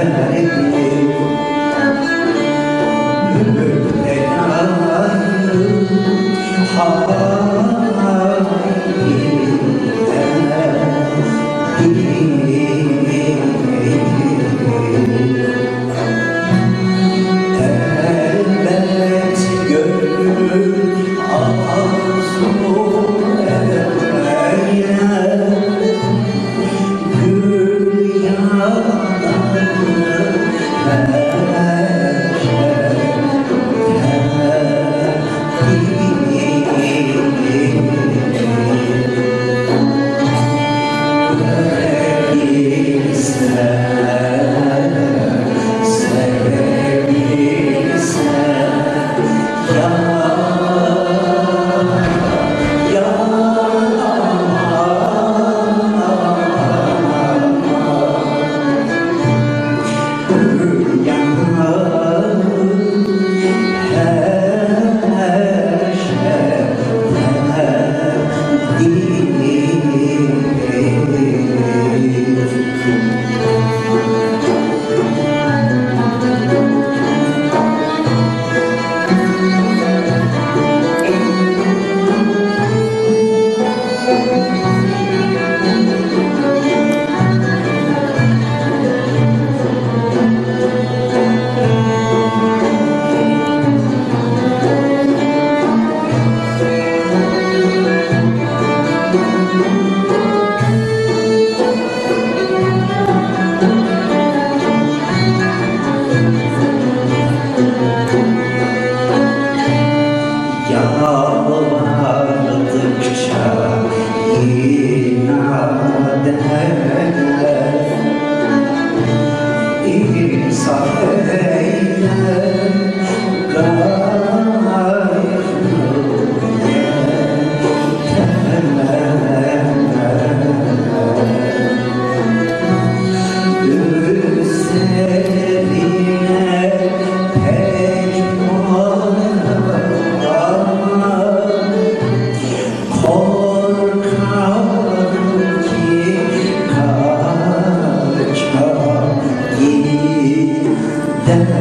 Amen. said. Yeah.